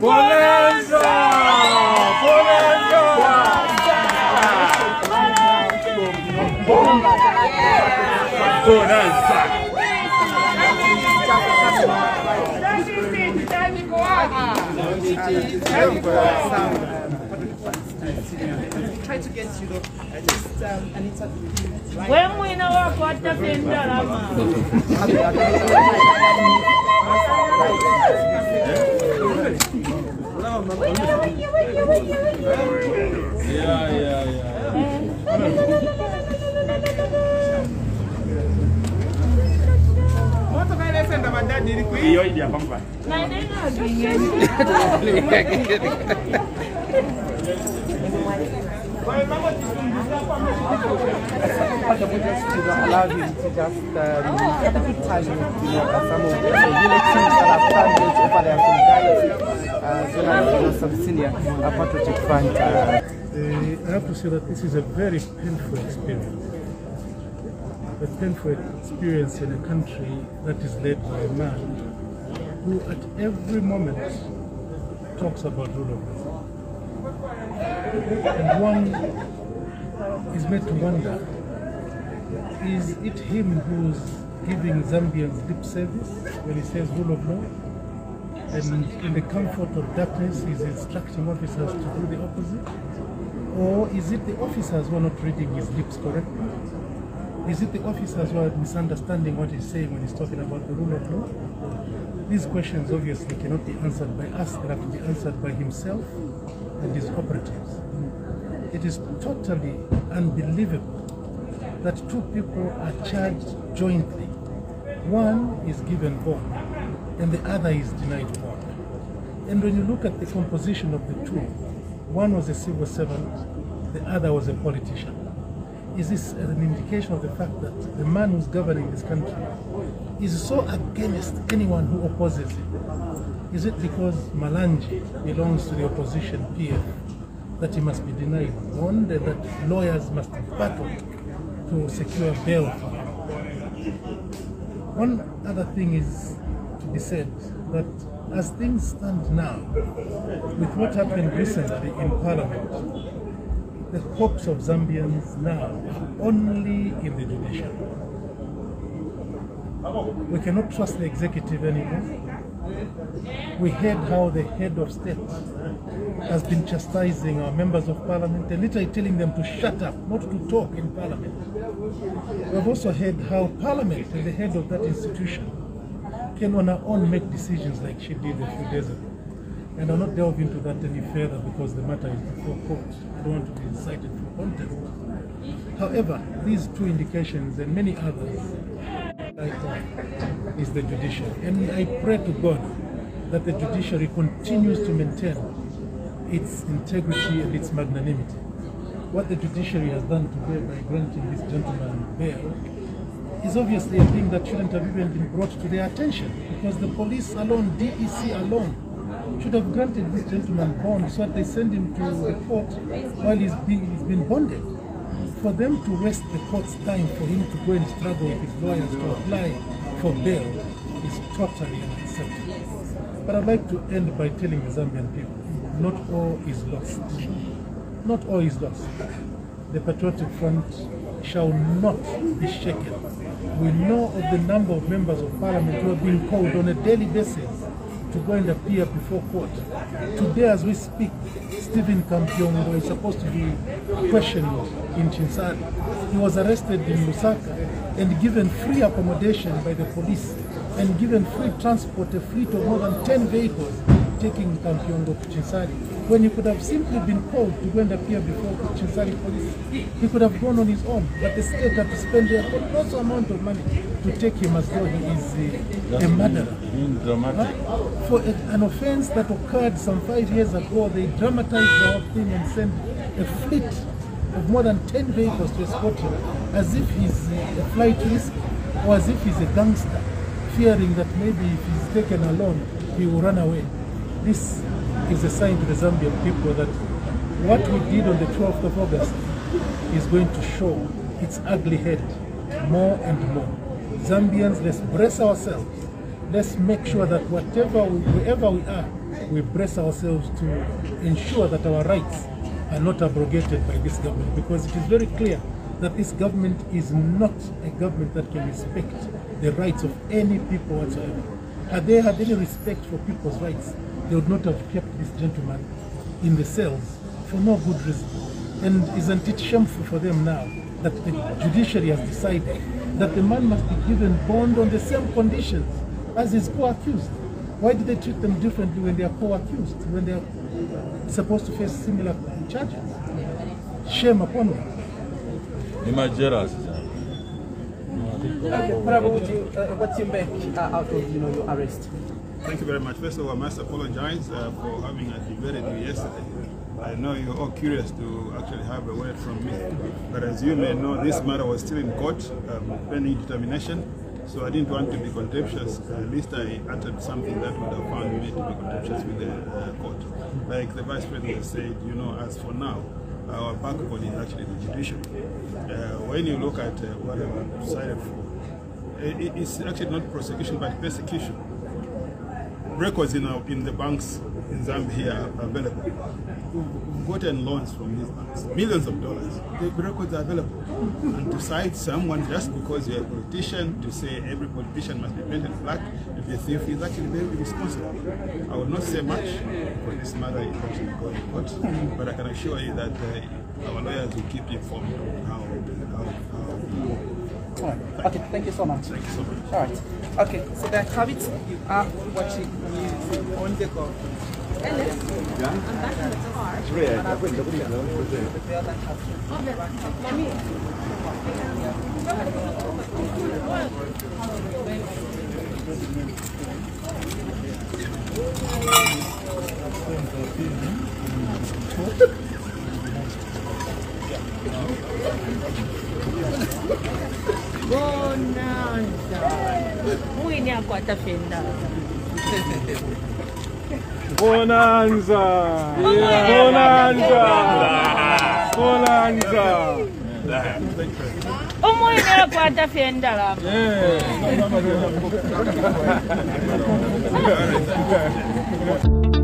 Bonanza! Bonanza! Bonanza! Bonanza! Дай Николай! Дай Николай! Try to get you know, just um, an interview. we mwina wako atapenda lama Yeah, yeah, yeah. Iyo idi hapa mpa. Father, we just I have to say that this is a very painful experience. A painful experience in a country that is led by a man who, at every moment, talks about rule of law. And one is made to wonder is it him who's giving Zambians lip service when he says rule of law? And in the comfort of darkness, is instructing officers to do the opposite? Or is it the officers who are not reading his lips correctly? Is it the officers who are misunderstanding what he's saying when he's talking about the rule of law? These questions obviously cannot be answered by us, they have to be answered by himself and his operatives. It is totally unbelievable that two people are charged jointly. One is given bond and the other is denied bond. And when you look at the composition of the two, one was a civil servant, the other was a politician. Is this an indication of the fact that the man who's governing this country is so against anyone who opposes him? Is it because Malanji belongs to the opposition PF that he must be denied bond and that lawyers must battle to secure bail for him? One other thing is to be said that as things stand now, with what happened recently in Parliament, the hopes of Zambians now only in the judiciary. We cannot trust the executive anymore. We heard how the head of state has been chastising our members of parliament and literally telling them to shut up, not to talk in parliament. We've also heard how parliament and the head of that institution can on her own make decisions like she did a few days ago. And I'll not delve into that any further because the matter is before court. I don't want to be incited for contempt. However, these two indications and many others uh, is the judiciary. And I pray to God that the judiciary continues to maintain its integrity and its magnanimity. What the judiciary has done today by granting this gentleman bail is obviously a thing that shouldn't have even been brought to their attention because the police alone, DEC alone, should have granted this gentleman bond so that they send him to the court while he's being, he's been bonded. For them to waste the court's time for him to go and struggle with his lawyers to apply for bail is totally unacceptable. But I'd like to end by telling the Zambian people, not all is lost. Not all is lost. The Patriotic Front shall not be shaken. We know of the number of members of parliament who are being called on a daily basis to go and appear before court. Today, as we speak, Stephen Kampyongo is supposed to be questioned in Chinsali. He was arrested in Lusaka and given free accommodation by the police and given free transport, a fleet of more than 10 vehicles taking Kampyongo to Chinsali. When he could have simply been called to go and appear before Chinsali police, he could have gone on his own, but the state had to spend a colossal amount of money to take him as though he is a, a murderer. Being dramatic. For a, an offense that occurred some five years ago, they dramatized the whole thing and sent a fleet of more than 10 vehicles to escort him, as if he's a flight risk or as if he's a gangster, fearing that maybe if he's taken alone, he will run away. This is a sign to the Zambian people that what we did on the 12th of August is going to show its ugly head more and more. Zambians, let's brace ourselves let's make sure that whatever we, wherever we are, we brace ourselves to ensure that our rights are not abrogated by this government because it is very clear that this government is not a government that can respect the rights of any people whatsoever. Had they had any respect for people's rights, they would not have kept this gentleman in the cells for no good reason. And isn't it shameful for them now that the judiciary has decided that the man must be given bond on the same conditions as his co-accused? Why do they treat them differently when they are co-accused, when they are supposed to face similar charges? Shame upon them. Ni majealous. Okay, Bravo, would you, uh, what's your make uh, out of you know your arrest? Thank you very much. First of all, I must apologize uh, for having debated you yesterday. I know you're all curious to actually have a word from me. But as you may know, this matter was still in court, um, pending determination. So I didn't want to be contemptuous. at least I uttered something that would have found me to be contemptuous with the uh, court. Like the Vice President said, you know, as for now, our backbone is actually the judiciary. Uh, when you look at uh, what I've decided for, it, it's actually not prosecution but persecution records in, our, in the banks in Zambia are available. We've gotten loans from these banks, millions of dollars. The records are available. And to cite someone just because you're a politician, to say every politician must be painted black, to be a thief, is actually very irresponsible. I will not say much for this matter is actually going to court, but I can assure you that uh, our lawyers will keep you informed on how, how, how All right. Okay, thank you so much. Thank you so much. All right. Okay, so the habits you are watching music on the go. bonanza quarta-feira. Bonanza! Yeah. Bonanza! Bonanza! Omoyo nela quarta-feira ndalama. É. Yeah.